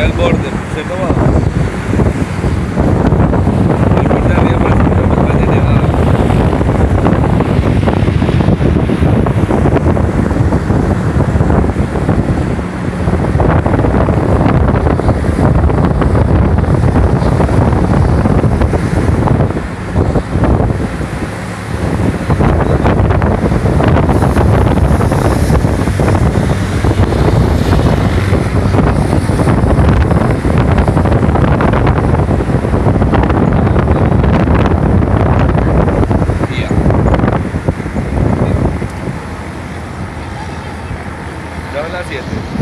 al borde, se acababa. 谢谢。